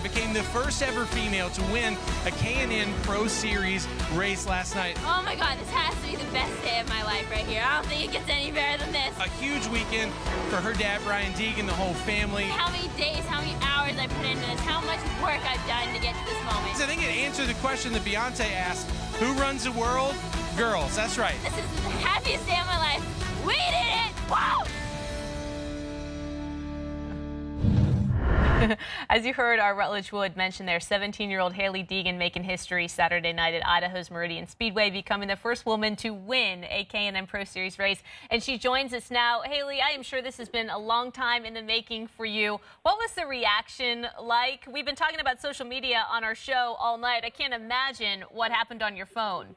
Became the first ever female to win a K&N Pro Series race last night. Oh my God, this has to be the best day of my life right here. I don't think it gets any better than this. A huge weekend for her dad, Brian Deegan, the whole family. How many days, how many hours I put into this, how much work I've done to get to this moment. I think it answered the question that Beyonce asked, who runs the world? Girls, that's right. This is the happiest day of my life. We did it! Wow! As you heard our Rutledge Wood mention there, 17-year-old Hailie Deegan making history Saturday night at Idaho's Meridian Speedway, becoming the first woman to win a K&N Pro Series race. And she joins us now. Hailie, I am sure this has been a long time in the making for you. What was the reaction like? We've been talking about social media on our show all night. I can't imagine what happened on your phone.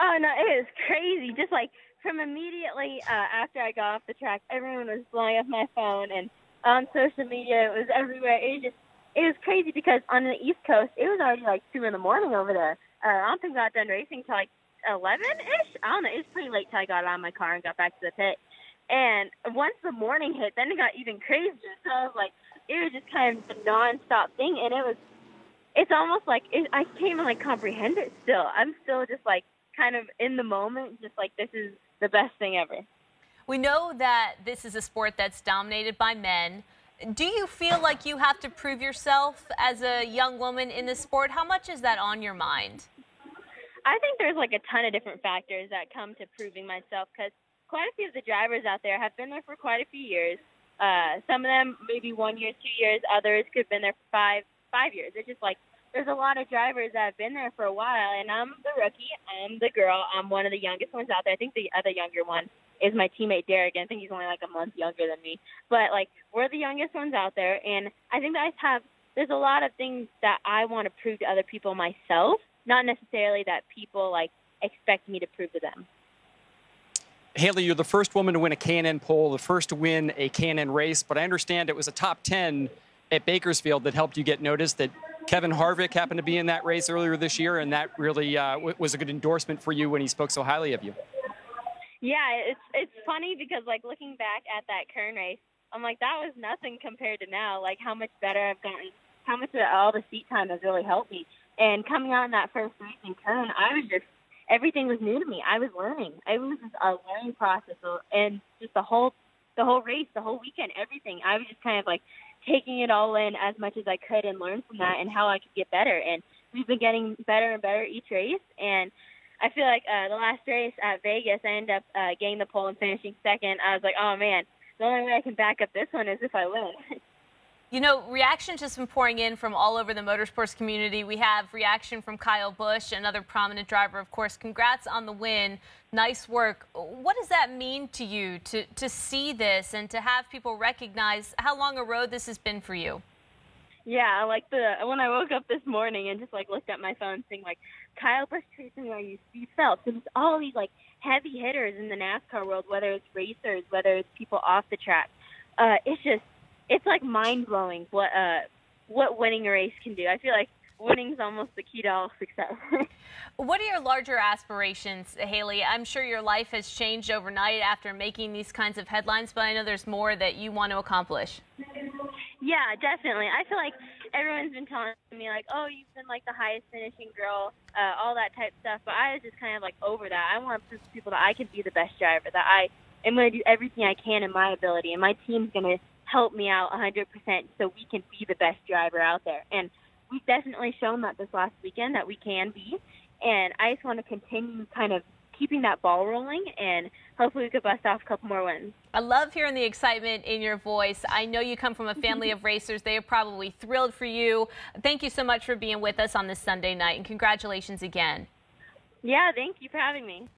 Oh, no, it was crazy. Just like from immediately uh, after I got off the track, everyone was blowing up my phone and on social media. It was everywhere. It was just it was crazy because on the East Coast, it was already like two in the morning over there. Uh, I don't think I got done racing till like eleven ish. I don't know. It was pretty late till I got out of my car and got back to the pit. And once the morning hit, then it got even crazier. So I was like, it was just kind of a nonstop thing, and it was. It's almost like it, I can't even like comprehend it. Still, I'm still just like kind of in the moment, just like this is the best thing ever. We know that this is a sport that's dominated by men. Do you feel like you have to prove yourself as a young woman in this sport? How much is that on your mind? I think there's like a ton of different factors that come to proving myself because quite a few of the drivers out there have been there for quite a few years. Uh, some of them maybe one year, two years. Others could have been there for five, five years. It's just like there's a lot of drivers that have been there for a while, and I'm the rookie. I'm the girl. I'm one of the youngest ones out there. I think the other younger one is my teammate Derek. I think he's only like a month younger than me. But like we're the youngest ones out there, and I think that I have. There's a lot of things that I want to prove to other people myself, not necessarily that people like expect me to prove to them. Hailie, you're the first woman to win a K&N pole, the first to win a K&N race, but I understand it was a top 10 at Bakersfield that helped you get noticed. That Kevin Harvick happened to be in that race earlier this year, and that really uh, was a good endorsement for you when he spoke so highly of you. Yeah, it's it's funny because like looking back at that Kern race, I'm like that was nothing compared to now. Like how much better I've gotten, how much all the seat time has really helped me. And coming on that first race in Kern, I was just everything was new to me. I was learning. It was just a learning process, and just the whole the whole race, the whole weekend, everything. I was just kind of like taking it all in as much as I could and learn from that and how I could get better. And we've been getting better and better each race. And I feel like uh, the last race at Vegas, I ended up uh, getting the pole and finishing second. I was like, oh man, the only way I can back up this one is if I win. You know, reactions just been pouring in from all over the motorsports community. We have reaction from Kyle Busch, another prominent driver, of course. Congrats on the win. Nice work. What does that mean to you to, to see this and to have people recognize how long a road this has been for you? Yeah, like the when I woke up this morning and just like looked at my phone, seeing like Kyle Busch chasing like Steve Phelps, and it's all these like heavy hitters in the NASCAR world, whether it's racers, whether it's people off the track. Uh, it's just it's like mind blowing what uh what winning a race can do. I feel like winning is almost the key to all success. what are your larger aspirations, Hailie? I'm sure your life has changed overnight after making these kinds of headlines, but I know there's more that you want to accomplish. Yeah, definitely. I feel like everyone's been telling me like, "Oh, you've been like the highest finishing girl," uh, all that type stuff. But I was just kind of like over that. I want to prove to people that I can be the best driver. That I am going to do everything I can in my ability, and my team's going to help me out 100% so we can be the best driver out there. And we've definitely shown that this last weekend that we can be. And I just want to continue kind of keeping that ball rolling and hopefully we could bust off a couple more wins. I love hearing the excitement in your voice. I know you come from a family of racers. They are probably thrilled for you. Thank you so much for being with us on this Sunday night and congratulations again. Yeah, thank you for having me.